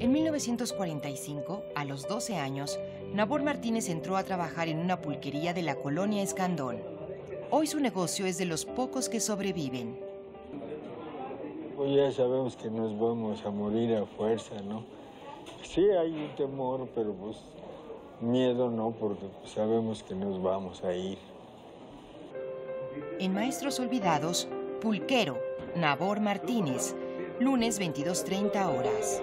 En 1945, a los 12 años, Nabor Martínez entró a trabajar en una pulquería de la colonia Escandón. Hoy su negocio es de los pocos que sobreviven. Pues ya sabemos que nos vamos a morir a fuerza, ¿no? Sí hay un temor, pero pues miedo no, porque sabemos que nos vamos a ir. En Maestros Olvidados, Pulquero, Nabor Martínez, lunes 22.30 horas.